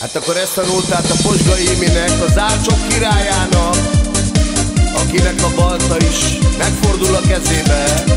Hát akkor ezt tanultát a posgai iminek, az ácsok királyának, akinek a balta is megfordul a kezébe.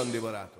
condivorato.